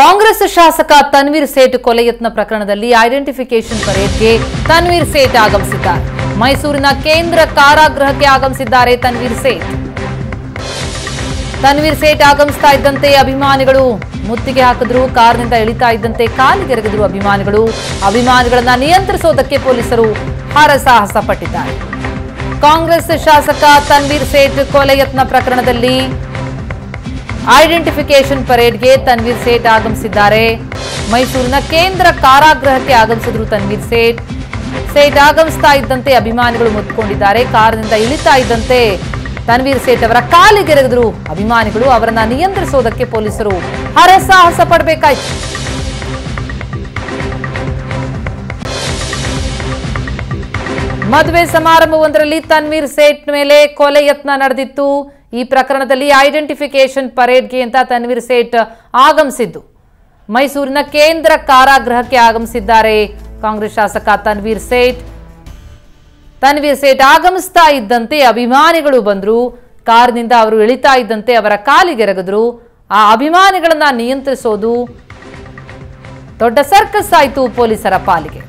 ಕಾಂಗ್ರೆಸ್ ಶಾಸಕ ತನ್ವೀರ್ ಸೇಠ್ ಕೊಲೆ ಯತ್ನ ಪ್ರಕರಣದಲ್ಲಿ ಐಡೆಂಟಿಫಿಕೇಶನ್ ಪರೇಡ್ಗೆ ತನ್ವೀರ್ ಸೇಠ್ ಆಗಮಿಸಿದ್ದಾರೆ. ಮೈಸೂರಿನ ಕೇಂದ್ರ ಕಾರಾಗೃಹಕ್ಕೆ ಆಗಮಿಸಿದ್ದಾರೆ ತನ್ವೀರ್ ಸೇಠ್. ತನ್ವೀರ್ ಸೇಠ್ ಆಗಮಿಸ್ತಾ ಇದ್ದಂತೆ ಅಭಿಮಾನಿಗಳು ಮುತ್ತಿಗೆ ಹಾಕಿದ್ರು, ಕಾರ್ನಿಂದ ಇಳಿತಾ ಇದ್ದಂತೆ ಕಾಲಿಗೆರಗಿದ್ರು ಅಭಿಮಾನಿಗಳು. ಅಭಿಮಾನಿಗಳನ್ನ ನಿಯಂತ್ರಿಸೋದಕ್ಕೆ ಪೊಲೀಸರು ಹರಸಾಹಸ ಪಟ್ಟಿದ್ದಾರೆ. ಕಾಂಗ್ರೆಸ್ ಶಾಸಕ ತನ್ವೀರ್ ಸೇಠ್ ಕೊಲೆ ಯತ್ನ ಪ್ರಕರಣದಲ್ಲಿ ಐಡೆಂಟಿಫಿಕೇಶನ್ ಪರೇಡ್ಗೆ ತನ್ವೀರ್ ಸೇಠ್ ಆಗಮಿಸಿದ್ದಾರೆ. ಮೈಸೂರಿನ ಕೇಂದ್ರ ಕಾರಾಗೃಹಕ್ಕೆ ಆಗಮಿಸಿದ್ರು ತನ್ವೀರ್ ಸೇಠ್ ಸೇಠ್ ಆಗಮಿಸ್ತಾ ಇದ್ದಂತೆ ಅಭಿಮಾನಿಗಳು ಮುತ್ಕೊಂಡಿದ್ದಾರೆ. ಕಾರಿನಿಂದ ಇಳಿತಾ ಇದ್ದಂತೆ ತನ್ವೀರ್ ಸೇಠ್ ಅವರ ಕಾಲಿಗೆರೆದ್ರು ಅಭಿಮಾನಿಗಳು. ಅವರನ್ನ ನಿಯಂತ್ರಿಸೋದಕ್ಕೆ ಪೊಲೀಸರು ಹರಸಾಹಸ ಪಡಬೇಕಾಯ್ತು. ಮದುವೆ ಸಮಾರಂಭವೊಂದರಲ್ಲಿ ತನ್ವೀರ್ ಸೇಠ್ ಮೇಲೆ ಕೊಲೆ ಯತ್ನ ನಡೆದಿತ್ತು. ಈ ಪ್ರಕರಣದಲ್ಲಿ ಐಡೆಂಟಿಫಿಕೇಶನ್ ಪರೇಡ್ಗೆ ಅಂತ ತನ್ವೀರ್ ಸೇಠ್ ಆಗಮಿಸಿದ್ದು. ಮೈಸೂರಿನ ಕೇಂದ್ರ ಕಾರಾಗೃಹಕ್ಕೆ ಆಗಮಿಸಿದ್ದಾರೆ ಕಾಂಗ್ರೆಸ್ ಶಾಸಕ ತನ್ವೀರ್ ಸೇಠ್. ತನ್ವೀರ್ ಸೇಠ್ ಆಗಮಿಸ್ತಾ ಇದ್ದಂತೆ ಅಭಿಮಾನಿಗಳು ಬಂದರು. ಕಾರಿನಿಂದ ಅವರು ಇಳಿತಾ ಇದ್ದಂತೆ ಅವರ ಕಾಲಿಗೆರಗಿದ್ರು ಆ ಅಭಿಮಾನಿಗಳನ್ನ ನಿಯಂತ್ರಿಸೋದು ದೊಡ್ಡ ಸರ್ಕಸ್ ಆಯಿತು ಪೊಲೀಸರ ಪಾಲಿಗೆ.